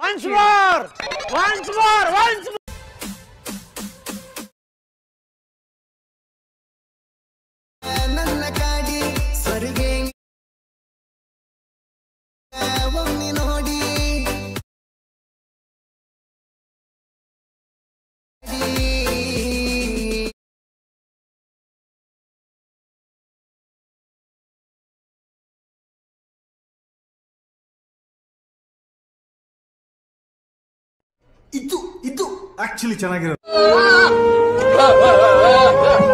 Once more! Once more! Once more! ಇದು ಇದು actually ಚೆನ್ನಾಗಿರೋದು.